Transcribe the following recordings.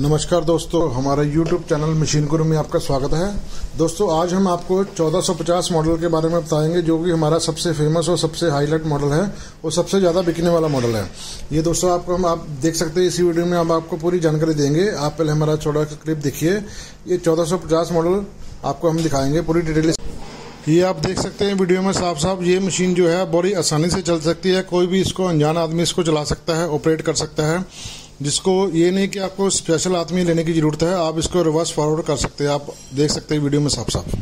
नमस्कार दोस्तों, हमारे YouTube चैनल मशीन गुरु में आपका स्वागत है। दोस्तों, आज हम आपको 1450 मॉडल के बारे में बताएँगे, जो कि हमारा सबसे फ़ेमस और सबसे हाईलाइट मॉडल है, और सबसे ज़्यादा बिकने वाला मॉडल है। ये दोस्तों, आपको हम आप देख सकते हैं, इसी वीडियो में हम आपको पूरी जानकारी देंगे। आप पहले हमारा छोटा क्लिप देखिए। ये चौदह मॉडल आपको हम दिखाएँगे पूरी डिटेल ये आप देख सकते हैं वीडियो में साफ़ साफ़ ये मशीन जो है, बड़ी आसानी से चल सकती है। कोई भी इसको अनजान आदमी इसको चला सकता है ऑपरेट कर सकता है। जिसको ये नहीं कि आपको स्पेशल आदमी लेने की ज़रूरत है, आप इसको रिवर्स फॉरवर्ड कर सकते हैं। आप देख सकते हैं वीडियो में साफ़ साफ़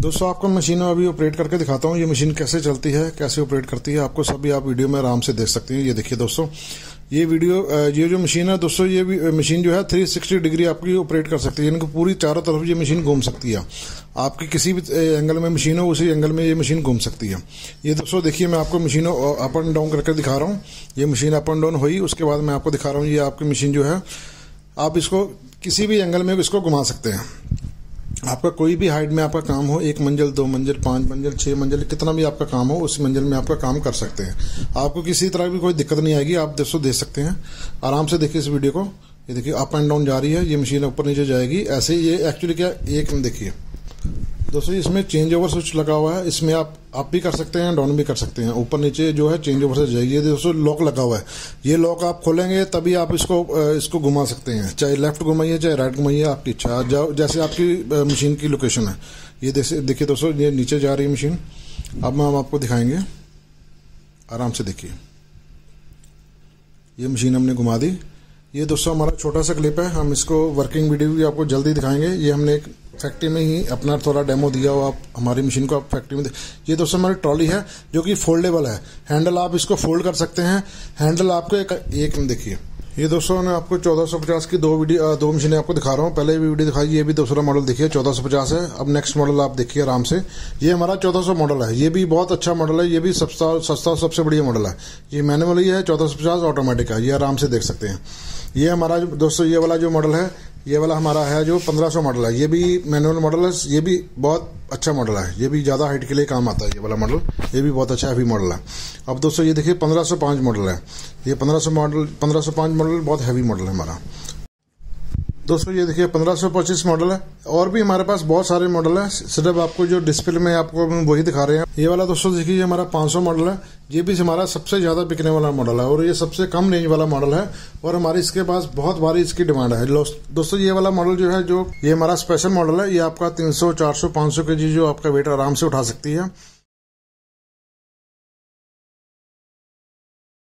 दोस्तों, आपको मशीन अभी ऑपरेट करके दिखाता हूँ, ये मशीन कैसे चलती है, कैसे ऑपरेट करती है, आपको सभी आप वीडियो में आराम से देख सकते हैं। ये देखिए दोस्तों ये वीडियो ये जो मशीन है, दोस्तों, ये भी मशीन जो है 360 डिग्री आपकी ऑपरेट कर सकती है, यानी कि पूरी चारों तरफ़ ये मशीन घूम सकती है। आपकी किसी भी एंगल में मशीन हो, उसी एंगल में ये मशीन घूम सकती है। ये दोस्तों, देखिए, मैं आपको मशीन अप एंड डाउन करके दिखा रहा हूँ। ये मशीन अप एंड डाउन हुई, उसके बाद मैं आपको दिखा रहा हूँ, ये आपकी मशीन जो है, आप इसको किसी भी एंगल में इसको घुमा सकते हैं। आपका कोई भी हाइट में आपका काम हो, एक मंजिल, दो मंजिल, पाँच मंजिल, छह मंजिल, कितना भी आपका काम हो, उस मंजिल में आपका काम कर सकते हैं। आपको किसी तरह की कोई दिक्कत नहीं आएगी, आप दोस्तों दे सकते हैं। आराम से देखिए इस वीडियो को। ये देखिए अप एंड डाउन जा रही है, ये मशीन ऊपर नीचे जाएगी। ऐसे ये एक्चुअली क्या, एक देखिए। दोस्तों, इसमें चेंज ओवर स्विच लगा हुआ है। इसमें आप अप भी कर सकते हैं डाउन भी कर सकते हैं। ऊपर नीचे जो है चेंज ओवर से जाएगी। दोस्तों लॉक लगा हुआ है। ये लॉक आप खोलेंगे, तभी आप इसको इसको घुमा सकते हैं। चाहे लेफ़्ट घुमाइए, चाहे राइट घुमाइए, आपकी इच्छा। जैसे आपकी मशीन की लोकेशन है। ये देखिए दोस्तों, ये नीचे जा रही है मशीन अब हम आपको दिखाएँगे। आराम से देखिए। ये मशीन हमने घुमा दी। ये दोस्तों, हमारा छोटा सा क्लिप है। हम इसको वर्किंग वीडियो भी आपको जल्दी दिखाएँगे। ये हमने एक फैक्ट्री में ही अपना थोड़ा डेमो दिया हो आप हमारी मशीन को आप फैक्ट्री में ये दोस्तों हमारी ट्रॉली है जो कि फोल्डेबल है। हैंडल आप इसको फोल्ड कर सकते हैं। हैंडल आपको एक, एक देखिए। ये दोस्तों ने आपको 1450 की दो वीडियो दो मशीनें आपको दिखा रहा हूँ। पहले भी वीडियो दिखाई ये भी दूसरा मॉडल देखिए 1450 है। अब नेक्स्ट मॉडल आप देखिए आराम से। ये हमारा 1400 मॉडल है। ये भी बहुत अच्छा मॉडल है। ये भी सस्ता सस्ता सबसे बढ़िया मॉडल है। ये मैनुअल ही है 1450 ऑटोमेटिक है। ये आराम से देख सकते हैं। ये हमारा दोस्तों ये वाला जो मॉडल है ये वाला हमारा है जो 1500 मॉडल है। ये भी मैनुअल मॉडल है, ये भी बहुत अच्छा मॉडल है। ये भी ज़्यादा हाइट के लिए काम आता है ये वाला मॉडल ये भी बहुत अच्छा हैवी मॉडल है। अब दोस्तों, ये देखिए 1505 मॉडल है। ये 1500 मॉडल 1505 मॉडल बहुत हैवी मॉडल है हमारा। दोस्तों, ये देखिए, पंद्रह सौ पच्चीस मॉडल है। और भी हमारे पास बहुत सारे मॉडल है। सिर्फ़ आपको जो डिस्प्ले में आपको वही दिखा रहे हैं। ये वाला दोस्तों, देखिए, ये हमारा 500 मॉडल है। ये भी हमारा सबसे ज़्यादा बिकने वाला मॉडल है। और ये सबसे कम रेंज वाला मॉडल है। और हमारे इसके पास बहुत भारी इसकी डिमांड है। दोस्तों ये वाला मॉडल जो है, जो ये हमारा स्पेशल मॉडल है, ये आपका तीन सौ, चार सौ के जी जो आपका वेट आराम से उठा सकती है।